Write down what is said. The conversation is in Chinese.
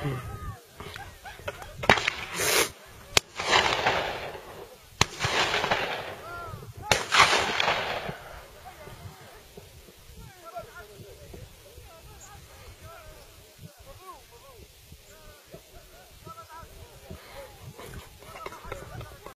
嗯。